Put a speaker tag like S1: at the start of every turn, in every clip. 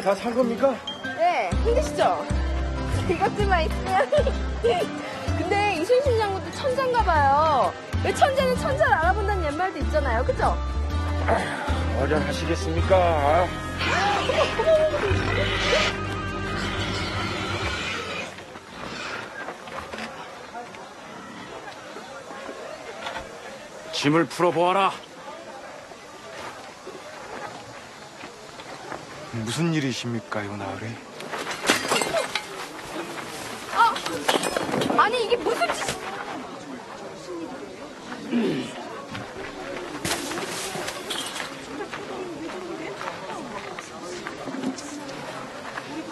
S1: 이제 다 산 겁니까?
S2: 네, 힘드시죠? 이것들만 있으면. 근데 이순신 장군도 천재인가 봐요. 왜 천재는 천재를 알아본다는 옛말도 있잖아요. 그죠?
S1: 어련하시겠습니까?
S3: 짐을 풀어보아라.
S1: 무슨 일이십니까 요, 나으리?
S2: 아니, 이게 무슨 짓...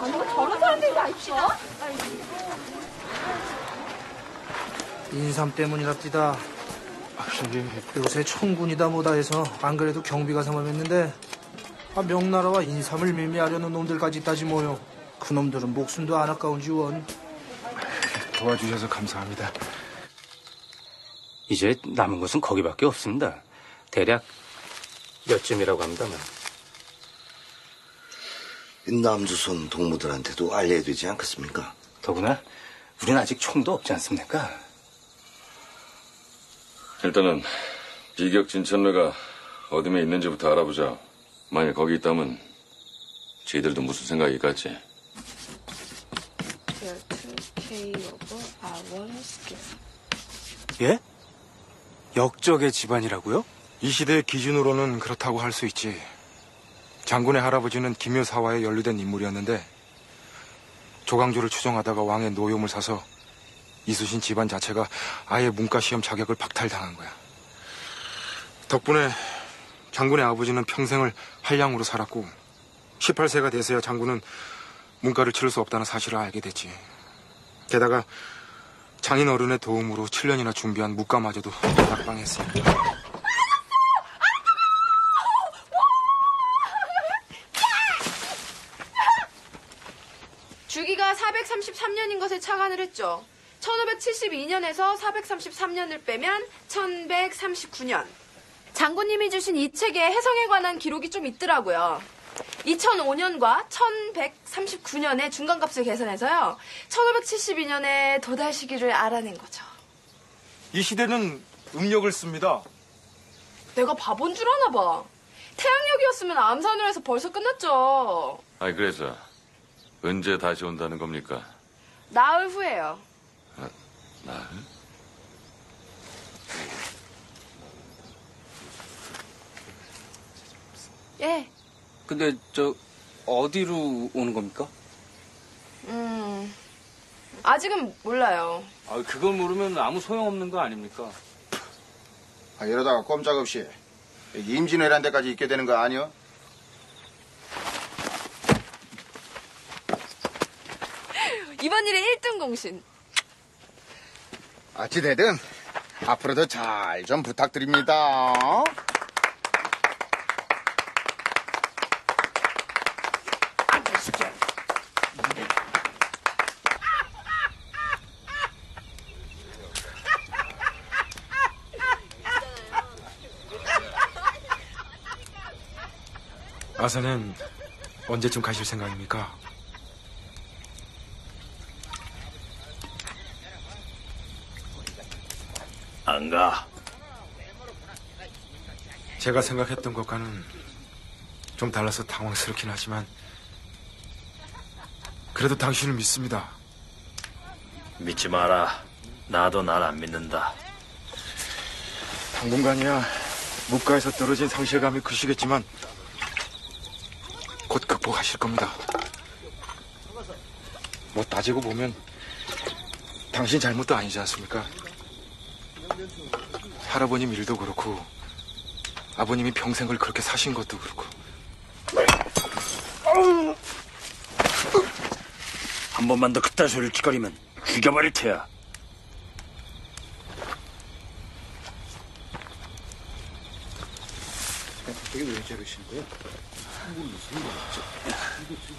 S2: 아니, 뭐 저런 사람들이 다 있어?
S4: 인삼 때문이랍디다. 요새 청군이다 뭐다 해서 안 그래도 경비가 삼엄했는데 아, 명나라와 인삼을 밀매하려는 놈들까지 있다지 뭐요. 그놈들은 목숨도 안 아까운지 원.
S1: 도와주셔서 감사합니다.
S5: 이제 남은 것은 거기밖에 없습니다. 대략 몇쯤이라고 합니다만.
S6: 남조선 동무들한테도 알려야 되지 않겠습니까?
S5: 더구나 우린 아직 총도 없지 않습니까?
S7: 일단은 비격 진천로가 어둠에 있는지부터 알아보자. 만약 거기 있다면 저희들도 무슨 생각이 있겠지.
S3: 예? 역적의 집안이라고요?
S1: 이 시대 기준으로는 그렇다고 할 수 있지. 장군의 할아버지는 김효사와에 연루된 인물이었는데 조강조를 추종하다가 왕의 노염을 사서 이수신 집안 자체가 아예 문과 시험 자격을 박탈당한 거야. 덕분에 장군의 아버지는 평생을 한량으로 살았고 18세가 돼서야 장군은 문과를 치를 수 없다는 사실을 알게 됐지. 게다가 장인 어른의 도움으로 7년이나 준비한 문과마저도 낙방했으니까.
S2: 주기가 433년인 것에 착안을 했죠. 1572년에서 433년을 빼면 1139년. 장군님이 주신 이 책에 해성에 관한 기록이 좀 있더라고요. 2005년과 1139년의 중간값을 계산해서요. 1572년에 도달 시기를 알아낸 거죠.
S1: 이 시대는 음력을 씁니다.
S2: 내가 바본 줄 아나 봐. 태양력이었으면 암산을 해서 벌써 끝났죠.
S7: 아니 그래서 언제 다시 온다는 겁니까?
S2: 나흘 후에요.
S7: 나
S2: 예.
S3: 근데 저 어디로 오는 겁니까?
S2: 음. 아직은 몰라요.
S3: 아, 그걸 모르면 아무 소용없는 거 아닙니까?
S8: 아, 이러다가 꼼짝없이 임진왜란 데까지 있게 되는 거 아니야?
S2: 이번 일의 1등 공신.
S8: 어찌되든 앞으로도 잘 좀 부탁드립니다.
S1: 아사는 언제쯤 가실 생각입니까?
S6: 안 가.
S1: 제가 생각했던 것과는 좀 달라서 당황스럽긴 하지만 그래도 당신을 믿습니다.
S6: 믿지 마라. 나도 날 안 믿는다.
S1: 당분간이야 묵가에서 떨어진 상실감이 크시겠지만 곧 극복하실 겁니다. 뭐 따지고 보면 당신 잘못도 아니지 않습니까? 할아버님 일도 그렇고 아버님이 평생을 그렇게 사신 것도 그렇고
S6: 한 번만 더 그딴 소리를 찌꺼리면 죽여버릴 테야.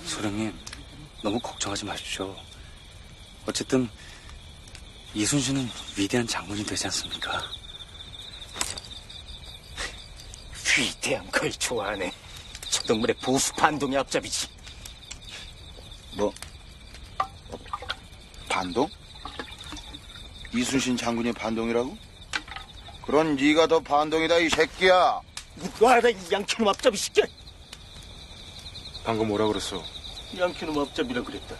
S3: 소령님, 너무 걱정하지 마십시오. 어쨌든 이순신은 위대한 장군이 되지 않습니까?
S5: 위대한 걸 좋아하네. 초동물의 보수 반동의 앞잡이지.
S8: 뭐? 반동? 이순신 장군이 반동이라고? 그런 네가 더 반동이다 이 새끼야.
S6: 와라 이 양키놈 앞잡이 시켜.
S1: 방금 뭐라 그랬어?
S6: 양키놈 앞잡이라 그랬다.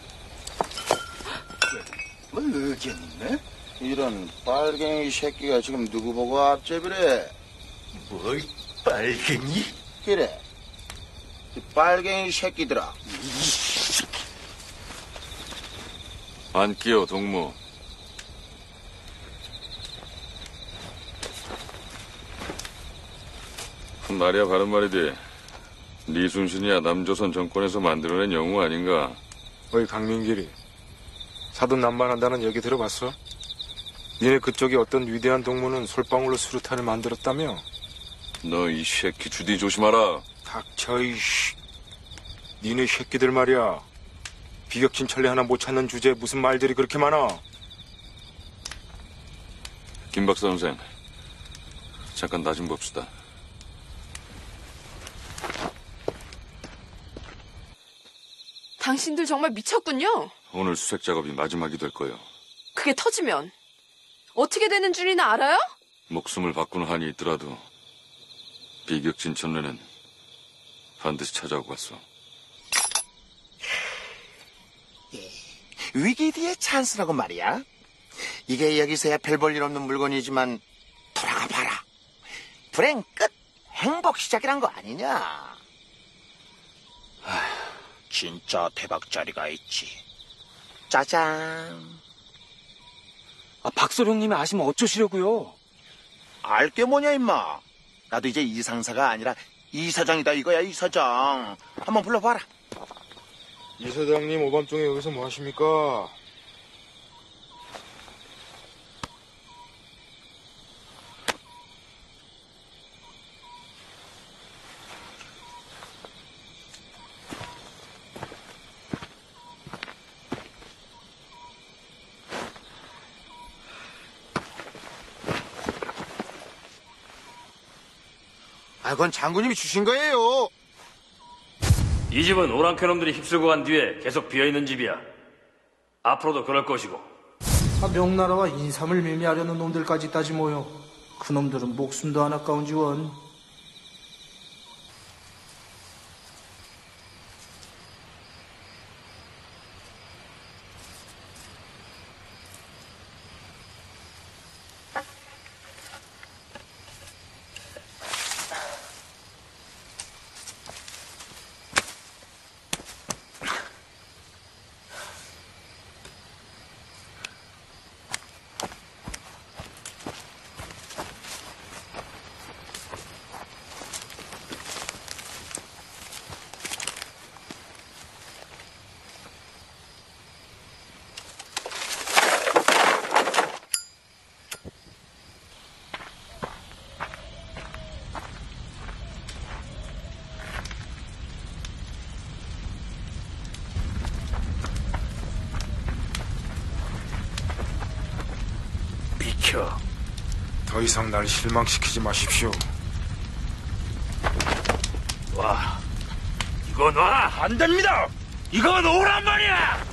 S6: 뭐 의견 있네?
S8: 이런 빨갱이 새끼가 지금 누구 보고 앞제비래?
S6: 뭘 빨갱이?
S8: 그래. 이 빨갱이 새끼들아.
S7: 안 끼어 동무. 그 말이야 바른 말이지. 네 순신이야 남조선 정권에서 만들어낸 영웅 아닌가?
S1: 어이 강민길이 사돈 남발한다는 얘기 들어봤어? 니네 그쪽에 어떤 위대한 동무는 솔방울로 수류탄을 만들었다며?
S7: 너 이 새끼 주디 조심하라.
S1: 닥쳐 이씨 니네 새끼들 말이야 비격진 천리 하나 못 찾는 주제에 무슨 말들이 그렇게 많아
S7: 김 박사 선생. 잠깐 나 좀 봅시다.
S2: 당신들 정말 미쳤군요.
S7: 오늘 수색 작업이 마지막이 될 거예요.
S2: 그게 터지면 어떻게 되는 줄이나 알아요?
S7: 목숨을 바꾸는 한이 있더라도 비격진 천례는 반드시 찾아오고 갔어.
S8: 위기 뒤에 찬스라고 말이야. 이게 여기서야 별 볼 일 없는 물건이지만 돌아가 봐라. 불행 끝. 행복 시작이란 거 아니냐. 진짜 대박자리가 있지. 짜잔.
S3: 아, 박솔 형님이 아시면 어쩌시려고요?
S8: 알 게 뭐냐 임마. 나도 이제 이상사가 아니라 이사장이다 이거야 이사장. 한번 불러봐라.
S1: 이사장님 오밤중에 여기서 뭐 하십니까?
S8: 아, 그건 장군님이 주신 거예요.
S6: 이 집은 오랑캐 놈들이 휩쓸고 간 뒤에 계속 비어있는 집이야. 앞으로도 그럴 것이고.
S4: 아, 명나라와 인삼을 매매하려는 놈들까지 있다지 뭐요. 그놈들은 목숨도 안 아까운 지 원.
S6: 비켜.
S1: 더 이상 날 실망시키지 마십시오
S6: 와. 이거 놔! 안 됩니다! 이거 놓으란 말이야!